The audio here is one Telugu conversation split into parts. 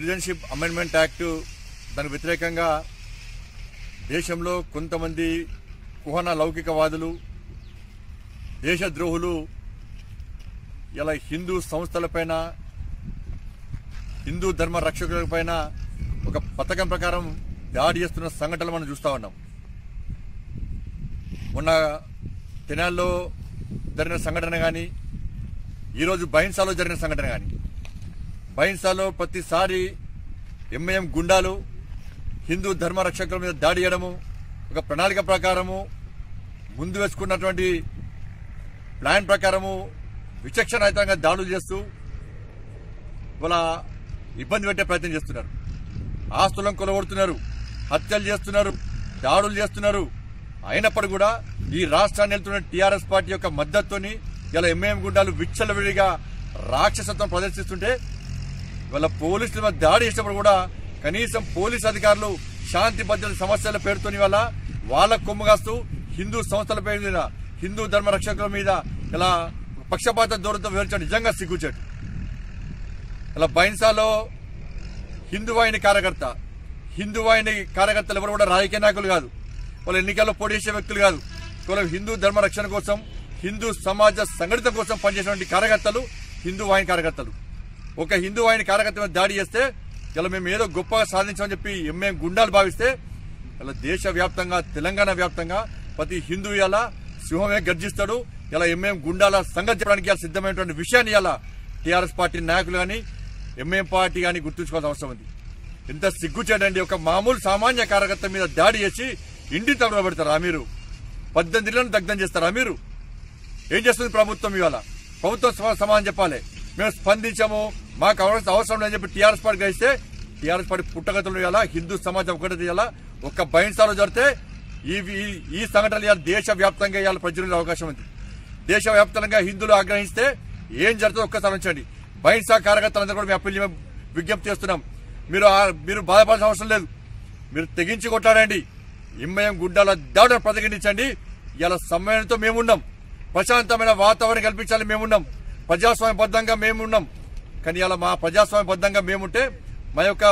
సిటిజన్షిప్ అమెండ్మెంట్ యాక్టు దానికి వ్యతిరేకంగా దేశంలో కొంతమంది కుహన లౌకికవాదులు దేశద్రోహులు ఇలా హిందూ సంస్థలపైన హిందూ ధర్మ రక్షకులపైన ఒక పథకం ప్రకారం దాడి చేస్తున్న సంఘటనలు మనం చూస్తూ ఉన్నాం. మొన్న తెనాల్లో జరిగిన సంఘటన కానీ ఈరోజు బైన్సాలో జరిగిన సంఘటన కానీ బైన్సాలో ప్రతిసారి ఎంఐఎం గుండాలు హిందూ ధర్మ రక్షకుల మీద దాడి చేయడము ఒక ప్రణాళిక ప్రకారము ముందు వేసుకున్నటువంటి ప్లాన్ ప్రకారము విచక్షణాయుతంగా దాడులు చేస్తూ వాళ్ళ ఇబ్బంది పెట్టే ప్రయత్నం చేస్తున్నారు. ఆస్తులను కొలగొడుతున్నారు హత్యలు చేస్తున్నారు దాడులు చేస్తున్నారు. అయినప్పుడు కూడా ఈ రాష్ట్రాన్ని వెళ్తున్న టీఆర్ఎస్ పార్టీ యొక్క మద్దతుని ఇలా ఎంఐఎం గుండాలు విచ్చలవిడిగా రాక్షసత్వం ప్రదర్శిస్తుంటే వాళ్ళ పోలీసుల మీద దాడి చేసినప్పుడు కూడా కనీసం పోలీస్ అధికారులు శాంతి భద్రత సమస్యల పేరుతోని వల్ల వాళ్ళ కొమ్ము కాస్తూ హిందూ సంస్థల పేరు మీద హిందూ ధర్మ రక్షకుల మీద ఇలా పక్షపాత దూరంతో వివరించడం నిజంగా సిగ్గుచేటు. ఇలా బైన్సాలో హిందువాహిని కార్యకర్త హిందువాహిని కార్యకర్తలు ఎవరు కూడా రాజకీయ నాయకులు కాదు. వాళ్ళు ఎన్నికల్లో పోటీ చేసే వ్యక్తులు కాదు. కేవలం హిందూ ధర్మ రక్షణ కోసం హిందూ సమాజ సంఘటిత కోసం పనిచేసినటువంటి కార్యకర్తలు హిందూ వాహిని కార్యకర్తలు. ఒక హిందూ ఆయన కార్యకర్త మీద దాడి చేస్తే ఇలా మేము ఏదో గొప్పగా సాధించామని చెప్పి ఎంఏం గుండాలు భావిస్తే ఇలా దేశ వ్యాప్తంగా తెలంగాణ వ్యాప్తంగా ప్రతి హిందూ ఇలా సింహమే గర్జిస్తాడు. ఇలా ఎంఏం గుండాల సంగతి చెప్పడానికి సిద్ధమైనటువంటి విషయాన్ని ఇలా టీఆర్ఎస్ పార్టీ నాయకులు కానీ ఎంఏం పార్టీ కానీ గుర్తుంచుకోవాల్సిన అవసరం ఉంది. ఎంత సిగ్గుచేడండి ఒక మామూలు సామాన్య కార్యకర్త మీద దాడి చేసి ఇంటి తగల పెడతారా మీరు? పద్దెనిమిది ఇళ్ళను దగ్ధం చేస్తారా మీరు? ఏం చేస్తుంది ప్రభుత్వం ఇవాళ? ప్రభుత్వం సమాధానం చెప్పాలి. మేము స్పందించాము మాకు అవసరం అవసరం లేదని చెప్పి టీఆర్ఎస్ పార్టీ గెలిస్తే టీఆర్ఎస్ పార్టీ పుట్టగతులు ఇవ్వాలా హిందూ సమాజం ఒకటి తీయాలా ఒక్క బహింసాలో జరిగితే ఈ ఈ- సంఘటనలు ఇవాళ దేశవ్యాప్తంగా ఇవాళ ప్రజలు అవకాశం ఉంది. దేశవ్యాప్తంగా హిందువులు ఆగ్రహిస్తే ఏం జరుగుతుందో ఒక్కసారి ఉంచండి బహింసా కార్యకర్తలందరూ కూడా మేము అప్పీల్ మేము విజ్ఞప్తి చేస్తున్నాం. మీరు మీరు బాధపడాల్సిన అవసరం లేదు. మీరు తెగించి కొట్టాడండి ఇమ్మయం గుడ్డాల దాడును ప్రతిఘటించండి. ఇలా సమ్మేళనంతో మేమున్నాం ప్రశాంతమైన వాతావరణం కల్పించాలి మేమున్నాం ప్రజాస్వామ్యబద్ధంగా మేమున్నాం. కానీ ఇలా మా ప్రజాస్వామ్యబద్ధంగా మేముంటే మా యొక్క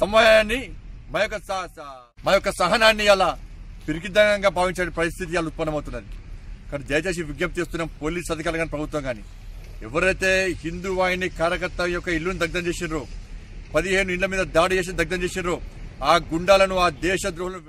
సమయాన్ని మా యొక్క మా యొక్క సహనాన్ని అలా పిరికిద్దంగా భావించే పరిస్థితి ఇలా ఉత్పన్నమవుతున్నది. కానీ దయచేసి విజ్ఞప్తి చేస్తున్నాం పోలీస్ అధికారులు కానీ ప్రభుత్వం కానీ. ఎవరైతే హిందూ వాహిని కార్యకర్త యొక్క ఇల్లును దగ్ధం చేసినారో పదిహేను ఇళ్ళ మీద దాడి చేసి దగ్ధం చేసినారో ఆ గుండాలను ఆ దేశ ద్రోహులను